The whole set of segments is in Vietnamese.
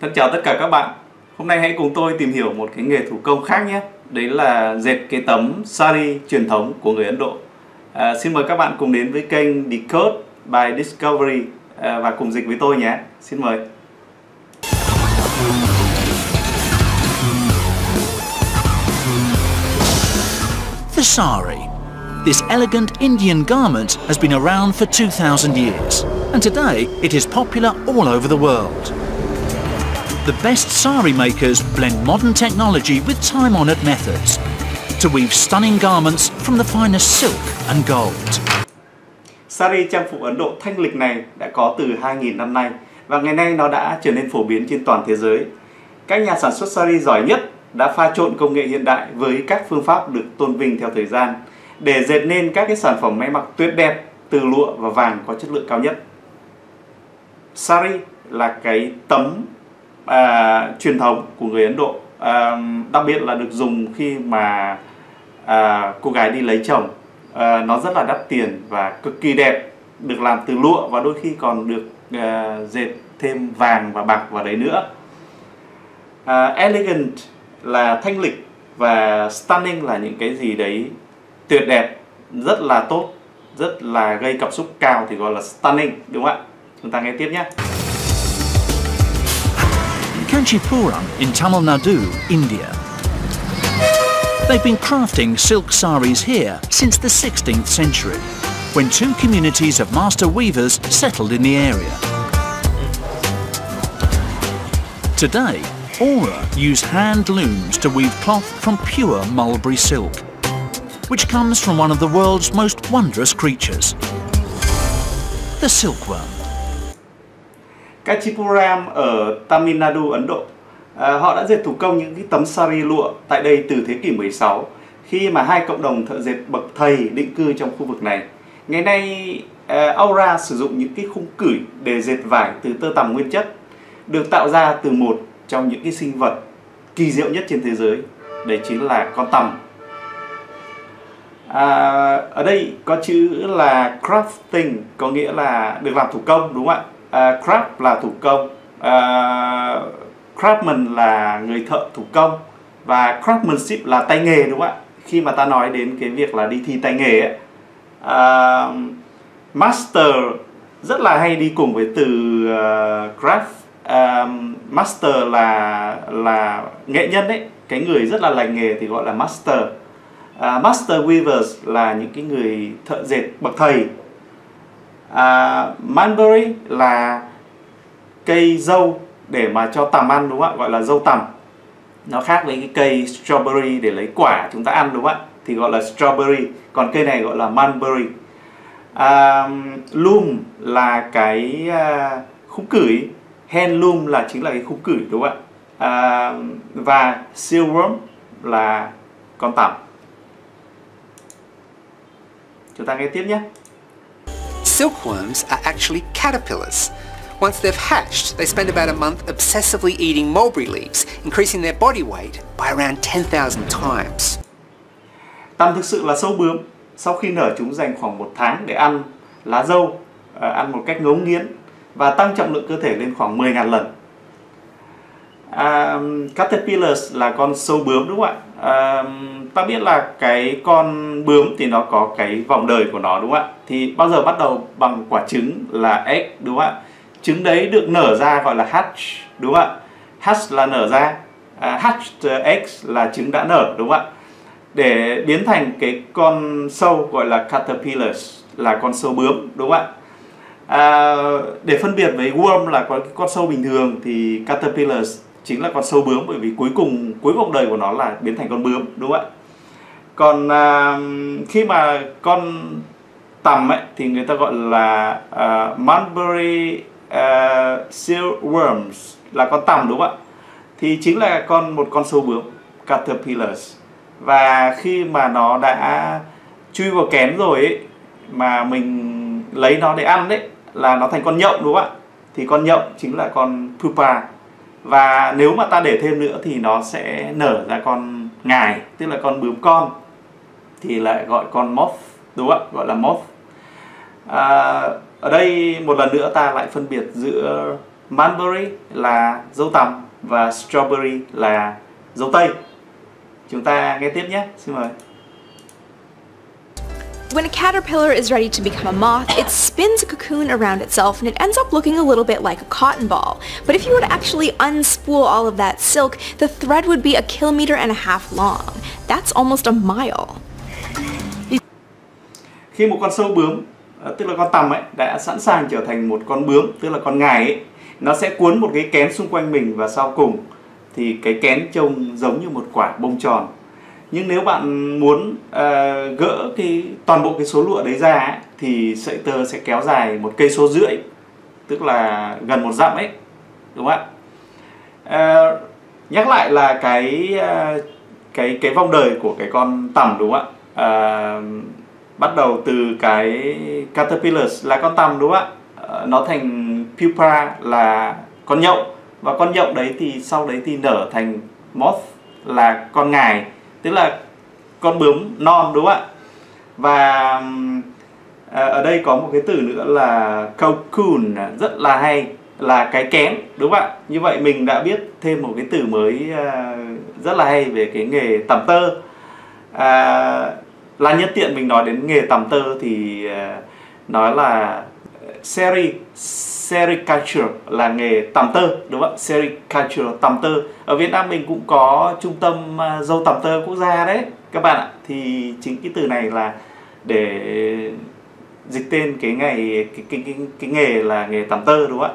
Thân chào tất cả các bạn. Hôm nay hãy cùng tôi tìm hiểu một cái nghề thủ công khác nhé. Đấy là dệt cái tấm sari truyền thống của người Ấn Độ. À, xin mời các bạn cùng đến với kênh Decode by Discovery à, và cùng dịch với tôi nhé. Xin mời. The sari. This elegant Indian garment has been around for 2,000 years, and today it is popular all over the world. The best sari makers blend modern technology with time-honoured methods to weave stunning garments from the finest silk and gold. Sari trang phục Ấn Độ thanh lịch này đã có từ 2.000 năm nay và ngày nay nó đã trở nên phổ biến trên toàn thế giới. Các nhà sản xuất sari giỏi nhất đã pha trộn công nghệ hiện đại với các phương pháp được tôn vinh theo thời gian, để dệt nên các cái sản phẩm may mặc tuyệt đẹp từ lụa và vàng có chất lượng cao nhất. Sari là cái tấm à, truyền thống của người Ấn Độ, à, đặc biệt là được dùng khi mà à, cô gái đi lấy chồng. À, nó rất là đắt tiền và cực kỳ đẹp, được làm từ lụa và đôi khi còn được à, dệt thêm vàng và bạc vào đấy nữa. À, elegant là thanh lịch và stunning là những cái gì đấy tuyệt đẹp rất là tốt rất là gây cảm xúc cao thì gọi là stunning đúng không ạ chúng ta nghe tiếp nhé Kanchipuram in Tamil Nadu, India. They've been crafting silk saris here since the 16th century, when two communities of master weavers settled in the area. Today, Aura use hand looms to weave cloth from pure mulberry silk, which comes from one of the world's most wondrous creatures, the silkworm. Kachipuram ở Tamil Nadu, Ấn Độ. À, họ đã dệt thủ công những cái tấm sari lụa tại đây từ thế kỷ 16 khi mà hai cộng đồng thợ dệt bậc thầy định cư trong khu vực này. Ngày nay, uh, Aura sử dụng những cái khung cửi để dệt vải từ tơ tằm nguyên chất được tạo ra từ một trong những cái sinh vật kỳ diệu nhất trên thế giới. Đấy chính là con tằm. À, ở đây có chữ là crafting có nghĩa là được làm thủ công đúng không ạ? À, uh, craft là thủ công. À, uh, craftsman là người thợ thủ công. Và craftsmanship là tay nghề đúng không ạ? Khi mà ta nói đến cái việc là đi thi tay nghề ấy, uh, master rất là hay đi cùng với từ uh, craft um, master là là nghệ nhân đấy, cái người rất là lành nghề thì gọi là master. Uh, master weavers là những cái người thợ dệt bậc thầy à, mulberry là cây dâu để mà cho tằm ăn đúng không ạ? Gọi là dâu tằm. Nó khác với cái cây strawberry để lấy quả chúng ta ăn đúng không ạ? Thì gọi là strawberry. Còn cây này gọi là mulberry à, loom là cái à, khung cửi. Handloom là chính là cái khung cửi đúng không ạ? À, và silkworm là con tằm. Chúng ta nghe tiếp nhé. Silkworms are actually caterpillars. Once they've hatched, they spend about a month obsessively eating mulberry leaves, increasing their body weight by around 10,000 times. Tằm thực sự là sâu bướm. Sau khi nở chúng dành khoảng một tháng để ăn lá dâu, ờ, ăn một cách ngấu nghiến và tăng trọng lượng cơ thể lên khoảng 10.000 lần. Um, caterpillars là con sâu bướm đúng không ạ? À, ta biết là cái con bướm thì nó có cái vòng đời của nó đúng không ạ? Thì bao giờ bắt đầu bằng quả trứng là egg đúng không ạ? Trứng đấy được nở ra gọi là hatch đúng không ạ? Hatch là nở ra, à, hatched ờ, egg là trứng đã nở đúng không ạ? Để biến thành cái con sâu gọi là caterpillars là con sâu bướm đúng không ạ? À, để phân biệt với worm là con con sâu bình thường thì caterpillars chính là con sâu bướm bởi vì cuối cùng cuối vòng đời của nó là biến thành con bướm đúng không ạ? Còn à, khi mà con tằm ấy thì người ta gọi là uh, mulberry uh, silkworms là con tằm đúng không ạ? Thì chính là con một con sâu bướm caterpillars. Và khi mà nó đã chui vào kén rồi ấy mà mình lấy nó để ăn đấy là nó thành con nhộng đúng không ạ? Thì con nhộng chính là con pupa và nếu mà ta để thêm nữa thì nó sẽ nở ra con ngài tức là con bướm con thì lại gọi con moth đúng không ạ? Gọi là moth. À, ở đây một lần nữa ta lại phân biệt giữa mulberry là dâu tằm và strawberry là dâu tây. Chúng ta nghe tiếp nhé xin mời. When a caterpillar is ready to become a moth, it spins a cocoon around itself and it ends up looking a little bit like a cotton ball. But if you were to actually unspool all of that silk, the thread would be a kilometer and a half long. That's almost a mile. khi một con sâu bướm tức là con tằm ấy đã sẵn sàng trở thành một con bướm tức là con ngài ấy nó sẽ cuốn một cái kén xung quanh mình và sau cùng thì cái kén trông giống như một quả bông tròn nhưng nếu bạn muốn uh, gỡ cái toàn bộ cái số lụa đấy ra ấy, thì sợi tơ sẽ kéo dài một cây số rưỡi tức là gần một dặm ấy đúng không ạ? Uh, nhắc lại là cái uh, cái cái vòng đời của cái con tằm đúng không ạ? Uh, bắt đầu từ cái caterpillars là con tằm đúng không ạ? Uh, nó thành pupa là con nhộng và con nhộng đấy thì sau đấy thì nở thành moth là con ngài tức là con bướm non đúng không ạ? Và à, ở đây có một cái từ nữa là cocoon rất là hay là cái kén đúng không ạ? Như vậy mình đã biết thêm một cái từ mới à, rất là hay về cái nghề tẩm tơ. À, là nhân tiện mình nói đến nghề tẩm tơ thì à, nói là seri sericulture là nghề tằm tơ đúng không ạ? Sericulture tằm tơ. Ở Việt Nam mình cũng có trung tâm à, dâu tằm tơ quốc gia đấy các bạn ạ. Thì chính cái từ này là để dịch tên cái ngày cái cái cái, cái nghề là nghề tằm tơ đúng không ạ?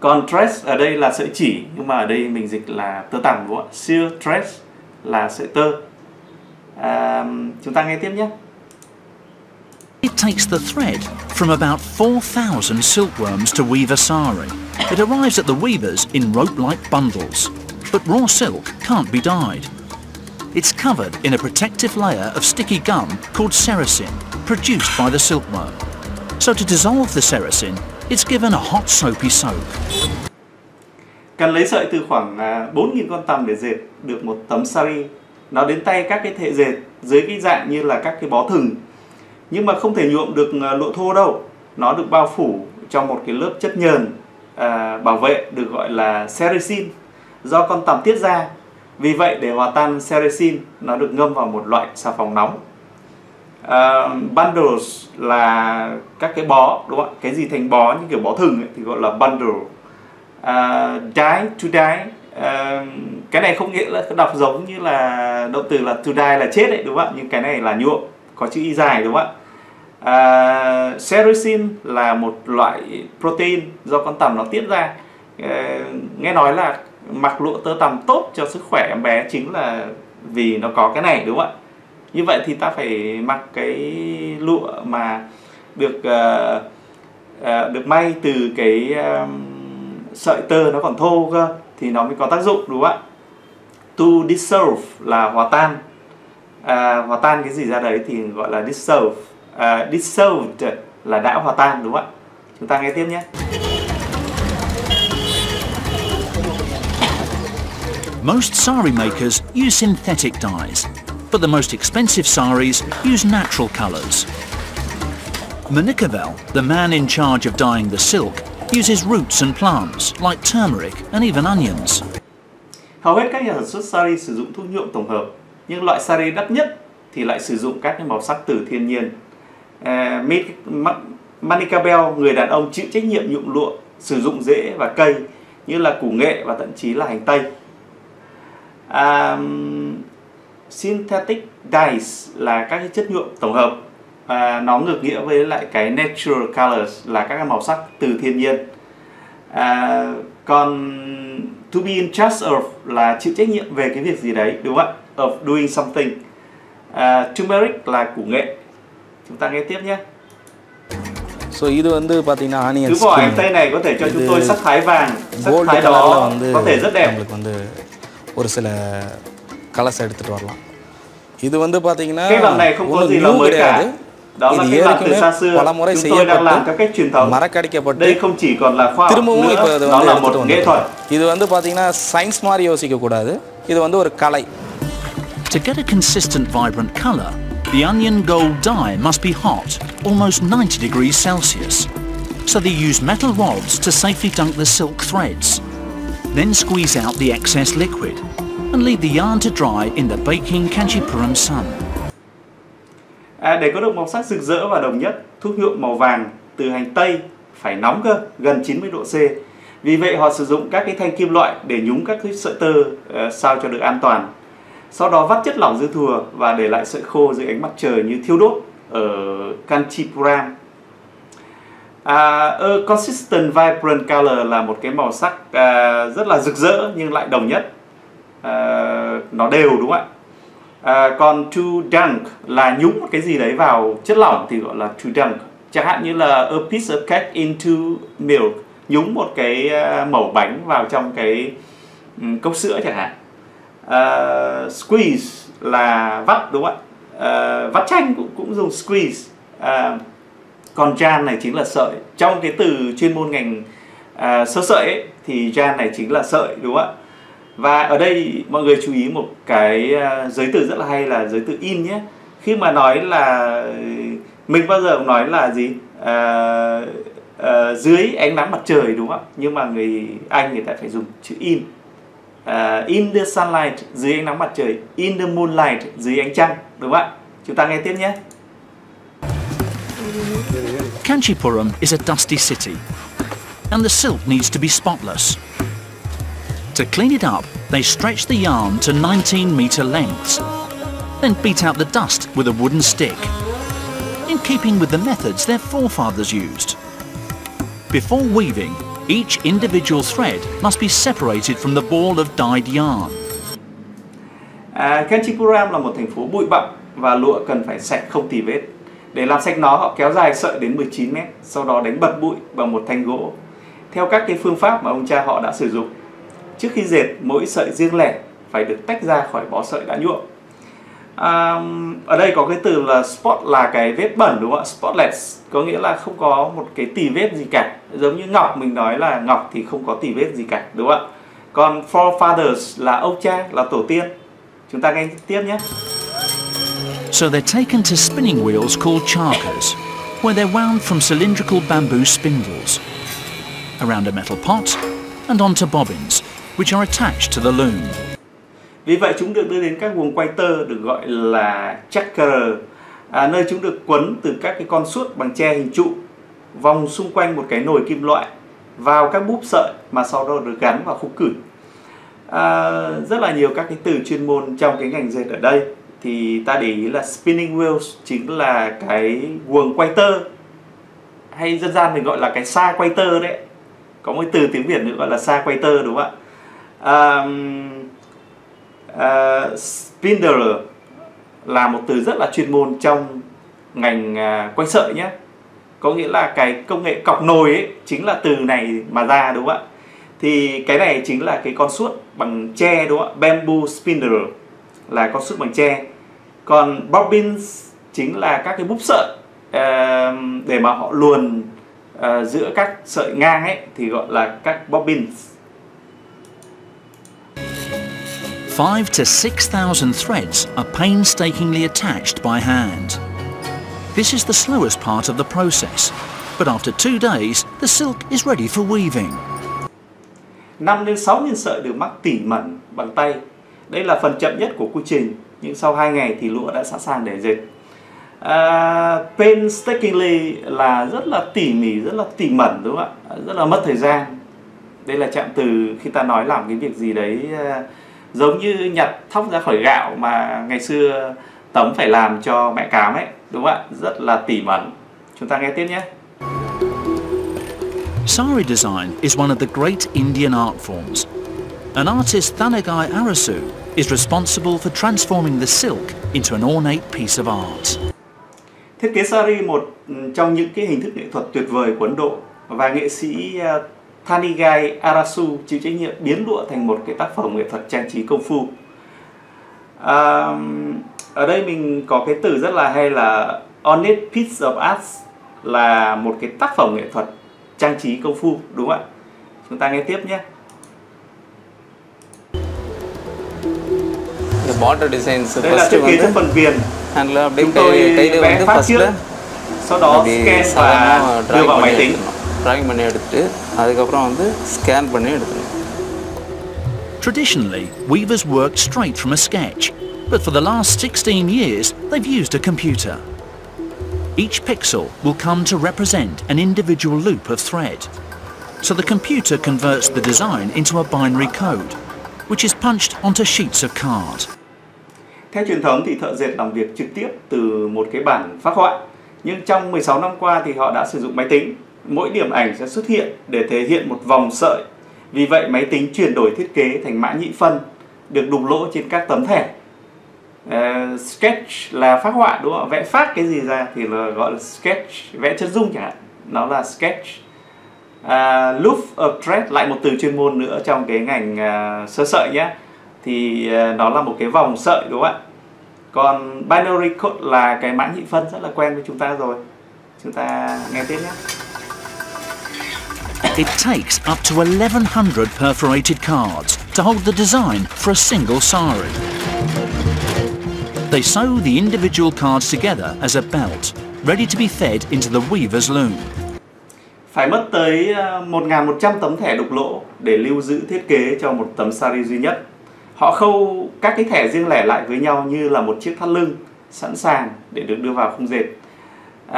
Còn dress ở đây là sợi chỉ nhưng mà ở đây mình dịch là tơ tằm đúng không ạ? Silk dress là sợi tơ. À, chúng ta nghe tiếp nhé. It takes the thread from about 4,000 silkworms to weave a sari. It arrives at the weavers in rope-like bundles. But raw silk can't be dyed. It's covered in a protective layer of sticky gum called sericin, produced by the silkworm. So to dissolve the sericin, it's given a hot soapy soak. cần lấy sợi từ khoảng à, 4.000 con tằm để dệt được một tấm sari nó đến tay các cái thệ dệt dưới cái dạng như là các cái bó thừng nhưng mà không thể nhuộm được à, lụa thô đâu. Nó được bao phủ trong một cái lớp chất nhờn à, bảo vệ được gọi là sericin do con tằm tiết ra. Vì vậy để hòa tan sericin nó được ngâm vào một loại xà phòng nóng. À, bundles là các cái bó đúng không ạ? Cái gì thành bó như kiểu bó thừng ấy, thì gọi là bundle. À, die to die à, cái này không nghĩa là đọc giống như là động từ là to die là chết đấy đúng không ạ? Nhưng cái này là nhuộm có chữ y dài đúng không ạ? À, sericin là một loại protein do con tằm nó tiết ra. À, nghe nói là mặc lụa tơ tằm tốt cho sức khỏe em bé chính là vì nó có cái này đúng không ạ? Như vậy thì ta phải mặc cái lụa mà được uh, uh, được may từ cái um, sợi tơ nó còn thô cơ thì nó mới có tác dụng đúng không ạ? To dissolve là hòa tan. À, hòa tan cái gì ra đấy thì gọi là dissolve à, dissolved là đã hòa tan đúng không ạ chúng ta nghe tiếp nhé Most sari makers use synthetic dyes, but the most expensive saris use natural colours. Manikavel, the man in charge of dyeing the silk, uses roots and plants like turmeric and even onions. hầu hết các nhà sản xuất sari sử dụng thuốc nhuộm tổng hợp nhưng loại sari đắt nhất thì lại sử dụng các màu sắc từ thiên nhiên à, Manica Bell, người đàn ông chịu trách nhiệm nhuộm lụa sử dụng rễ và cây như là củ nghệ và thậm chí là hành tây. Um, synthetic dyes là các cái chất nhuộm tổng hợp và nó ngược nghĩa với lại cái natural colors là các cái màu sắc từ thiên nhiên. À, còn to be in charge of là chịu trách nhiệm về cái việc gì đấy đúng không ạ? Of doing something. À, turmeric là củ nghệ. chúng ta nghe tiếp nhé so இது வந்து பார்த்தீங்கன்னா thứ onion vỏ hành tây này có thể cho chúng tôi sắc thái vàng sắc gold thái கலரில் đó வந்து có thể rất đẹp நம்மளுக்கு வந்து ஒரு சில கலர்ஸ் எடுத்துகிட்டு வரலாம் இது வந்து பார்த்தீங்கன்னா cái vàng này không có ஒன்றும் gì là நியூ mới கிடையாது cả đó là இது cái vàng từ ஏற்கனவே xa xưa பல முறை chúng tôi đang làm theo செய்யப்பட்டு cách truyền thống மரக்கடிக்கப்பட்டு đây không chỉ còn là khoa học திரும்பவும் இப்போ இது nữa nó வந்து là எடுத்துட்டு một nghệ thuật வந்து இது வந்து பார்த்தீங்கன்னா சயின்ஸ் மாதிரி யோசிக்கக்கூடாது இது வந்து ஒரு கலை To get a consistent vibrant colour, the onion gold dye must be hot, almost 90 degrees Celsius. so they use metal rods to safely dunk the silk threads. Then squeeze out the excess liquid and leave the yarn to dry in the baking Kanchipuram sun. À, để có được màu sắc rực rỡ và đồng nhất, thuốc nhuộm màu vàng từ hành tây phải nóng cơ, gần 90 độ C. Vì vậy họ sử dụng các cái thanh kim loại để nhúng các cái sợi tơ uh, sao cho được an toàn. Sau đó vắt chất lỏng dư thừa và để lại sợi khô dưới ánh mặt trời như thiêu đốt ở Kanchipuram. À, a consistent vibrant color là một cái màu sắc uh, rất là rực rỡ nhưng lại đồng nhất. Uh, nó đều đúng không ạ? À, còn to dunk là nhúng một cái gì đấy vào chất lỏng thì gọi là to dunk. Chẳng hạn như là a piece of cake into milk, nhúng một cái à, mẩu bánh vào trong cái um, cốc sữa chẳng hạn. Uh, squeeze là vắt đúng không ạ? Uh, vắt chanh cũng cũng dùng squeeze. Uh, còn jan này chính là sợi. Trong cái từ chuyên môn ngành uh, sơ sợi ấy, thì jan này chính là sợi đúng không ạ? Và ở đây mọi người chú ý một cái giới từ rất là hay là giới từ in nhé. Khi mà nói là mình bao giờ cũng nói là gì? uh, uh, dưới ánh nắng mặt trời đúng không ạ? Nhưng mà người Anh người ta phải dùng chữ in. À, in the sunlight dưới ánh nắng mặt trời, in the moonlight dưới ánh trăng đúng không ạ? Chúng ta nghe tiếp nhé. Kanchipuram is a dusty city, and the silk needs to be spotless. To clean it up, they stretch the yarn to 19 metre lengths, then beat out the dust with a wooden stick, in keeping with the methods their forefathers used. Before weaving, each individual thread must be separated from the ball of dyed yarn. À, Kanchipuram là một thành phố bụi bặm và lụa cần phải sạch không tì vết. Để làm sạch nó, họ kéo dài sợi đến 19 mét, sau đó đánh bật bụi bằng một thanh gỗ. Theo các cái phương pháp mà ông cha họ đã sử dụng, trước khi dệt mỗi sợi riêng lẻ phải được tách ra khỏi bó sợi đã nhuộm à, ở đây có cái từ là spot là cái vết bẩn đúng không ạ? Spotless có nghĩa là không có một cái tì vết gì cả. Giống như ngọc mình nói là ngọc thì không có tì vết gì cả đúng không ạ? Còn forefathers là ông cha là tổ tiên. Chúng ta nghe tiếp nhé. So they're taken to spinning wheels called charkers, where they're wound from cylindrical bamboo spindles around a metal pot and onto bobbins, which are attached to the loom. Vì vậy chúng được đưa đến các guồng quay tơ được gọi là chakra, à, nơi chúng được quấn từ các cái con suốt bằng tre hình trụ vòng xung quanh một cái nồi kim loại vào các búp sợi mà sau đó được gắn vào khúc cửi. À, rất là nhiều các cái từ chuyên môn trong cái ngành dệt ở đây. Thì ta để ý là spinning wheels chính là cái guồng quay tơ hay dân gian mình gọi là cái xa quay tơ đấy. Có một từ tiếng việt nữa gọi là xa quay tơ đúng không ạ? À, uh, spindler là một từ rất là chuyên môn trong ngành uh, quay sợi nhé. Có nghĩa là cái công nghệ cọc nồi ấy chính là từ này mà ra đúng không ạ? Thì cái này chính là cái con suốt bằng tre đúng không ạ? Bamboo spindle là con suốt bằng tre. Còn bobbins chính là các cái búp sợi uh, để mà họ luồn uh, giữa các sợi ngang ấy thì gọi là các bobbins. Five to 6,000 threads are painstakingly attached by hand. This is the slowest part of the process, but after two days, the silk is ready for weaving. 5 đến 6 nghìn sợi được mắc tỉ mẩn bằng tay. Đây là phần chậm nhất của quy trình, nhưng sau 2 ngày thì lụa đã sẵn sàng để dệt. Uh, painstakingly là rất là tỉ mỉ, rất là tỉ mẩn đúng không ạ? Rất là mất thời gian. Đây là chạm từ khi ta nói làm cái việc gì đấy uh, giống như nhặt thóc ra khỏi gạo mà ngày xưa Tấm phải làm cho mẹ cám ấy, đúng không ạ? Rất là tỉ mẩn. Chúng ta nghe tiếp nhé. Sari design is one of the great Indian art forms. An artist Thanagai Arasu is responsible for transforming the silk into an ornate piece of art. Thiết kế sari một trong những cái hình thức nghệ thuật tuyệt vời của Ấn Độ và nghệ sĩ Tanigai Arasu chịu trách nhiệm biến lụa thành một cái tác phẩm nghệ thuật trang trí công phu. À, ở đây mình có cái từ rất là hay là honest piece of art là một cái tác phẩm nghệ thuật trang trí công phu đúng không ạ? Chúng ta nghe tiếp nhé. The border designs Đây là thiết kế cho phần viền. Chúng tôi vẽ phát trước, sau đó scan và đưa vào máy tính. எடுத்துக்கணும் ட்ராயிங் பண்ணி எடுத்துட்டு அதுக்கப்புறம் வந்து ஸ்கேன் பண்ணி எடுத்துருவோம் Traditionally, weavers worked straight from a sketch, but for the last 16 years, they've used a computer. Each pixel will come to represent an individual loop of thread. So the computer converts the design into a binary code, which is punched onto sheets of card. Theo truyền thống thì thợ dệt làm việc trực tiếp từ một cái bản phác họa. Nhưng trong 16 năm qua thì họ đã sử dụng máy tính. Mỗi điểm ảnh sẽ xuất hiện để thể hiện một vòng sợi. Vì vậy máy tính chuyển đổi thiết kế thành mã nhị phân được đục lỗ trên các tấm thẻ. Uh, sketch là phát họa đúng không? Vẽ phát cái gì ra thì là gọi là sketch, vẽ chân dung chẳng hạn. Nó là sketch. Uh, loop of thread lại một từ chuyên môn nữa trong cái ngành uh, sơ sợi nhé thì uh, nó là một cái vòng sợi đúng không ạ còn binary code là cái mã nhị phân rất là quen với chúng ta rồi chúng ta nghe tiếp nhé It takes up to 1100 perforated cards to hold the design for a single sari. They sew the individual cards together as a belt, ready to be fed into the weaver's loom. phải mất tới ờ, 1.100 tấm thẻ đục lỗ để lưu giữ thiết kế cho một tấm sari duy nhất. Họ khâu các cái thẻ riêng lẻ lại với nhau như là một chiếc thắt lưng sẵn sàng để được đưa vào khung dệt. Uh,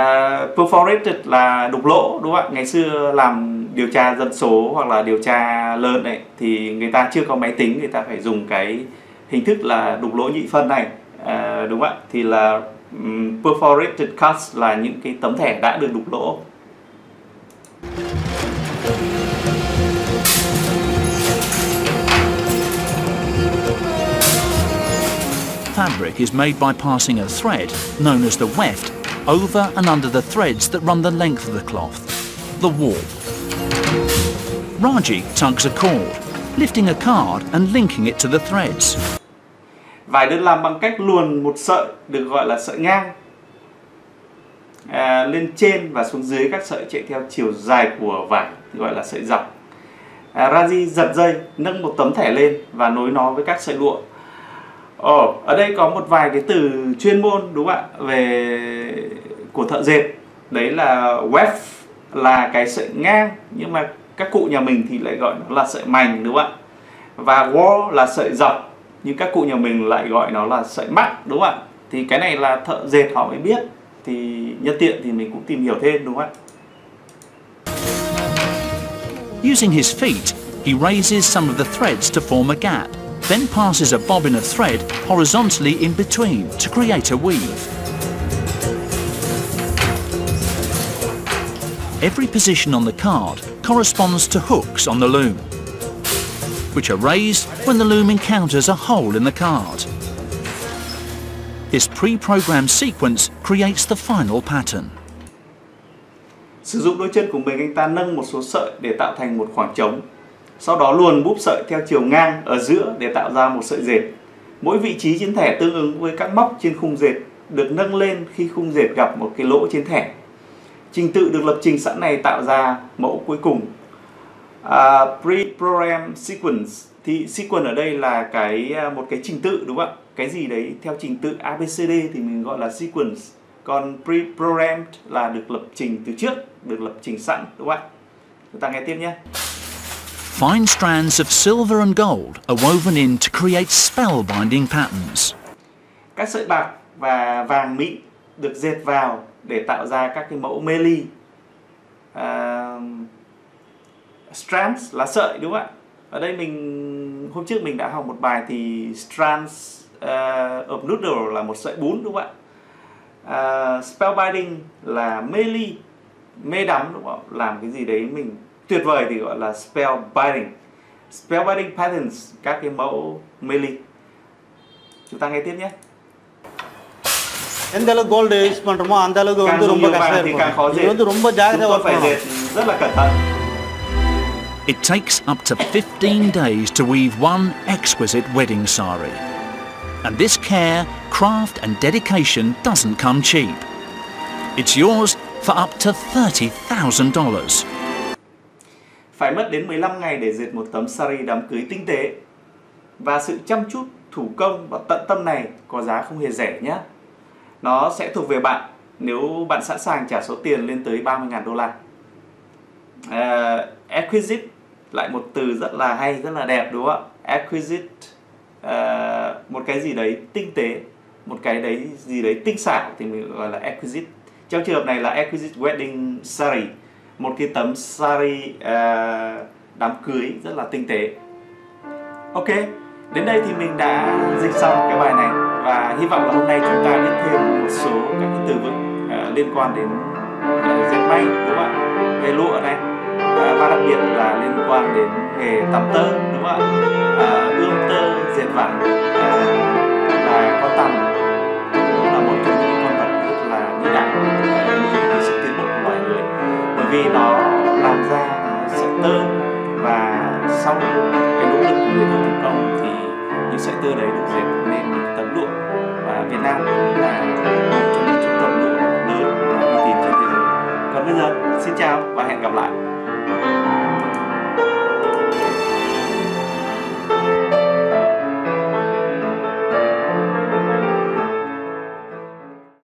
perforated là đục lỗ đúng không ạ? Ngày xưa làm điều tra dân số hoặc là điều tra lớn đấy thì người ta chưa có máy tính người ta phải dùng cái hình thức là đục lỗ nhị phân này à, đúng không ạ? Thì là um, perforated cuts là những cái tấm thẻ đã được đục lỗ Fabric is made by passing a thread, known as the weft, over and under the threads that run the length of the cloth, the warp. Raji tugs a cord, lifting a card and linking it to the threads. Vải được làm bằng cách luồn một sợi được gọi là sợi ngang à, lên trên và xuống dưới các sợi chạy theo chiều dài của vải gọi là sợi dọc. À, Raji giật dây, nâng một tấm thẻ lên và nối nó với các sợi lụa. Ồ, ở đây có một vài cái từ chuyên môn đúng không ạ về của thợ dệt. Đấy là weft là cái sợi ngang nhưng mà các cụ nhà mình thì lại gọi nó là sợi mảnh đúng không ạ? Và wall là sợi dọc nhưng các cụ nhà mình lại gọi nó là sợi mắt đúng không ạ? Thì cái này là thợ dệt họ mới biết thì nhân tiện thì mình cũng tìm hiểu thêm đúng không ạ? Using his feet, he raises some of the threads to form a gap, then passes a bobbin of thread horizontally in between to create a weave. Every position on the card corresponds to hooks on the loom, which are raised when the loom encounters a hole in the card. This pre-programmed sequence creates the final pattern. Sử dụng đôi chân của mình anh ta nâng một số sợi để tạo thành một khoảng trống. Sau đó luồn búp sợi theo chiều ngang ở giữa để tạo ra một sợi dệt. Mỗi vị trí trên thẻ tương ứng với các móc trên khung dệt được nâng lên khi khung dệt gặp một cái lỗ trên thẻ. Trình tự được lập trình sẵn này tạo ra mẫu cuối cùng. À, pre-program sequence thì sequence ở đây là cái một cái trình tự đúng không ạ? Cái gì đấy theo trình tự ABCD thì mình gọi là sequence. Còn pre-programmed là được lập trình từ trước, được lập trình sẵn đúng không ạ? Chúng ta nghe tiếp nhé. Fine strands of silver and gold are woven in to create spellbinding patterns. Các sợi bạc và vàng mịn được dệt vào để tạo ra các cái mẫu meli. Uh, à, strands là sợi đúng không ạ? Ở đây mình hôm trước mình đã học một bài thì strands uh, of noodle là một sợi bún đúng không ạ? Uh, spellbinding là mê ly, mê đắm đúng không ạ? Làm cái gì đấy mình tuyệt vời thì gọi là spellbinding. Spellbinding patterns các cái mẫu mê ly. Chúng ta nghe tiếp nhé. எந்த அளவுக்கு gold use பண்ணுறோமோ அந்த அளவுக்கு Càng வந்து dùng ரொம்ப nhiều கஷ்டம் vàng thì càng khó இருக்கும் dệt. இது வந்து ரொம்ப Chúng ஜாகிரதையாக tôi ஒர்க் phải பண்ணணும் dệt rất là cẩn thận. It takes up to 15 days to weave one exquisite wedding sari. And this care, craft and dedication doesn't come cheap. It's yours for up to $30,000. Phải mất đến 15 ngày để dệt một tấm sari đám cưới tinh tế. Và sự chăm chút, thủ công và tận tâm này có giá không hề rẻ nhé. Nó sẽ thuộc về bạn nếu bạn sẵn sàng trả số tiền lên tới 30.000 đô la. uh, acquisite lại một từ rất là hay rất là đẹp đúng không ạ Acquisite uh, một cái gì đấy tinh tế một cái đấy gì đấy tinh xảo thì mình gọi là acquisite. trong trường hợp này là acquisite wedding sari một cái tấm sari uh, đám cưới rất là tinh tế ok đến đây thì mình đã dịch xong cái bài này và hy vọng là hôm nay chúng ta biết thêm một số các cái từ vựng uh, liên quan đến uh, dệt may đúng không ạ? Về lụa này uh, và đặc biệt là liên quan đến nghề tắm tơ đúng không ạ? Uh, ươm tơ dệt vải uh, và con tằm cũng là một trong những con vật rất là vĩ đại uh, sự tiến bộ của loài người. Bởi vì nó làm ra sợi tơ và sau cái nỗ lực của người thợ sợi tơ đấy được dệt nên những tấm lụa. Và Việt Nam cũng là một trong những trung tâm lụa lớn và uy tín trên thế giới. Còn bây giờ, xin chào và hẹn gặp lại.